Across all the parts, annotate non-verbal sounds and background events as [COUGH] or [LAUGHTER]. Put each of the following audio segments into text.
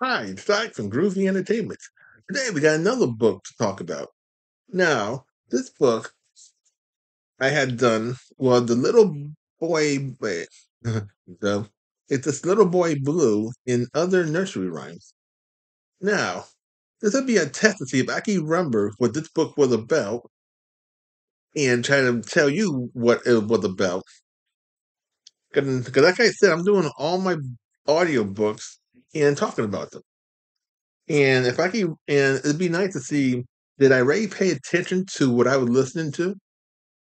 Hi, it's Doc from Groovy Entertainment. Today we got another book to talk about. Now, this book I had done was the little boy. The [LAUGHS] it's this little boy blue in other nursery rhymes. Now, this would be a test to see if I can remember what this book was about, and try to tell you what it was about. Because, like I said, I'm doing all my audio books and talking about them. And if I can, and it'd be nice to see did I really pay attention to what I was listening to?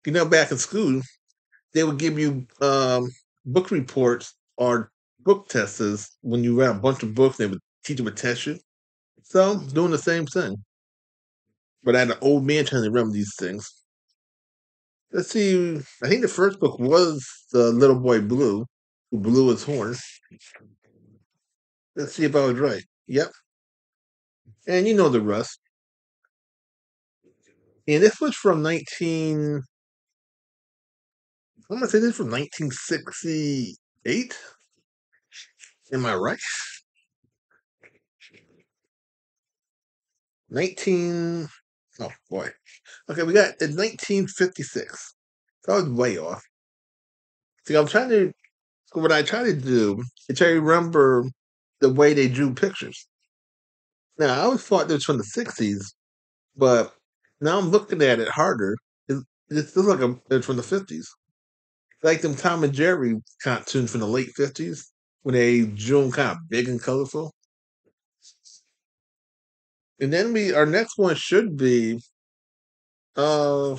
You know, back in school, they would give you um, book reports or book tests when you read a bunch of books. They would teach you a test you. So doing the same thing, but I had an old man trying to remember these things. Let's see. I think the first book was the little boy blue who blew his horn. Let's see if I was right. Yep. And you know the rest. And this was from 19. I'm gonna say this from 1968. Am I right? 19. Oh boy. Okay, we got in 1956. So I was way off. See, I'm trying to. What I try to do is try to remember the way they drew pictures. Now I always thought this was from the 60s, but now I'm looking at it harder. It, it looks like a, it's from the 50s. Like them Tom and Jerry cartoons from the late 50s when they drew them kind of big and colorful. And then we our next one should be oh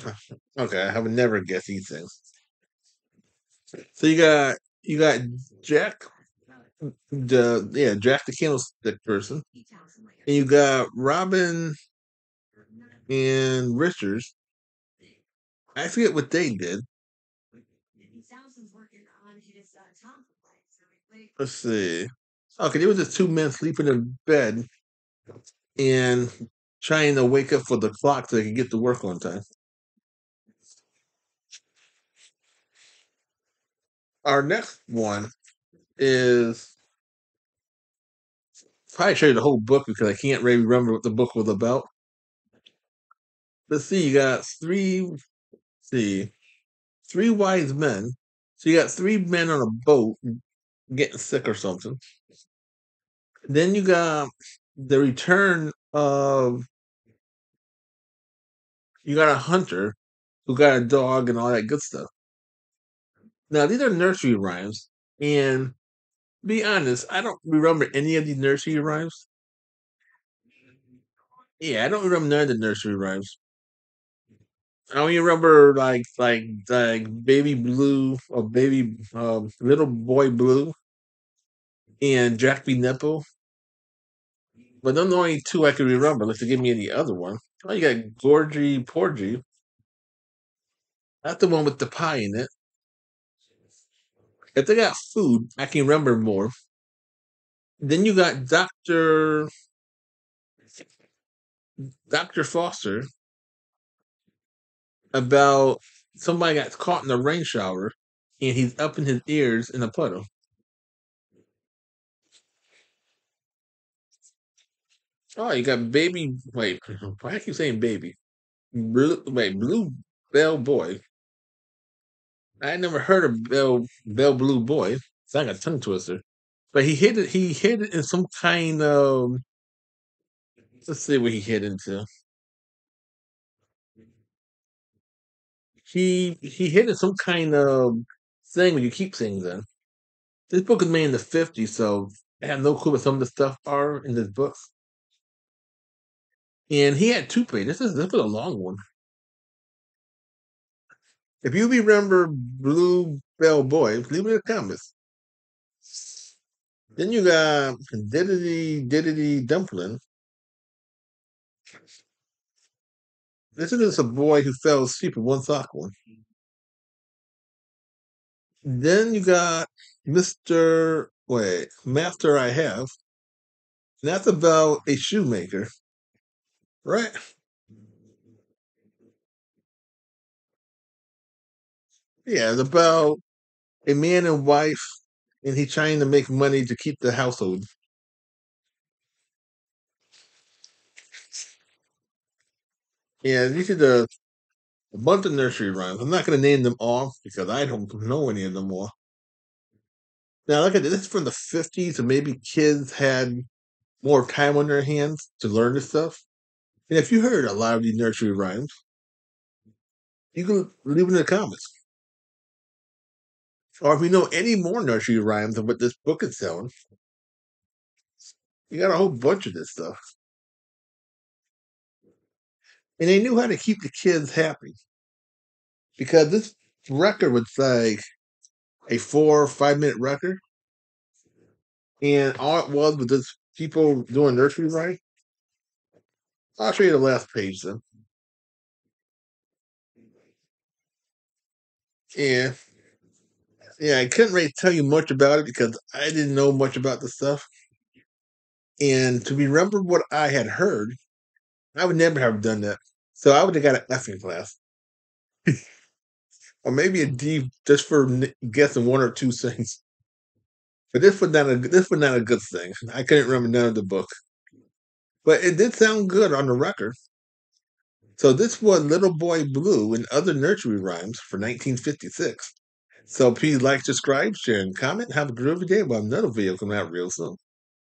okay, I would never guess these things. So you got you got Jack the yeah, Jack the candlestick person. And you got Robin and Richards. I forget what they did. Let's see. Okay, there was just two men sleeping in bed and trying to wake up for the clock so they could get to work on time. Our next one is probably show you the whole book because I can't really remember what the book was about. Let's see, you got three let's see three wise men. So you got three men on a boat getting sick or something. Then you got the return of you got a hunter who got a dog and all that good stuff. Now these are nursery rhymes, and be honest, I don't remember any of the nursery rhymes. Yeah, I don't remember none of the nursery rhymes. I only remember like like like baby blue or baby um, little boy blue and Jack be nipple. But those are the only two I can remember. Unless you give me any other one. Oh, you got Georgie Porgie. Not the one with the pie in it. If they got food, I can remember more. Then you got Doctor Doctor Foster about somebody got caught in a rain shower and he's up in his ears in a puddle. Oh, you got baby. Wait, [LAUGHS] why I keep saying baby? Blue, wait, blue bell boy. I never heard of bell bell blue boy. It's like a tongue twister. But he hit it. He hit it in some kind of. Let's see what he hit into. He he hit in some kind of thing when you keep things in. This book is made in the 50s, so I have no clue what some of the stuff are in this book. And he had two pages. This is this was a long one. If you remember Blue Bell Boy, leave it in the comments. Then you got Diddity Diddity Dumpling. This is just a boy who fell asleep with one sock on. Then you got Mr. Wait, Master I Have. And that's about a shoemaker. Right? Yeah, it's about a man and wife, and he trying to make money to keep the household. Yeah, these are the a bunch of nursery rhymes. I'm not going to name them all because I don't know any of them all. Now, look at this. This is from the 50s, and maybe kids had more time on their hands to learn this stuff. And if you heard a lot of these nursery rhymes, you can leave them in the comments. Or if we know any more nursery rhymes than what this book is selling, you got a whole bunch of this stuff. And they knew how to keep the kids happy. Because this record was like a four or five minute record. And all it was was just people doing nursery rhyme. I'll show you the last page then. Yeah. Yeah, I couldn't really tell you much about it because I didn't know much about the stuff. And to remember what I had heard, I would never have done that. So I would have got an F in class. or maybe a D just for guessing one or two things. But this was not a this was not a good thing. I couldn't remember none of the book. But it did sound good on the record. So this was Little Boy Blue and other nursery rhymes for 1956. So please like, subscribe, share, and comment. Have a groovy day while another video coming out real soon.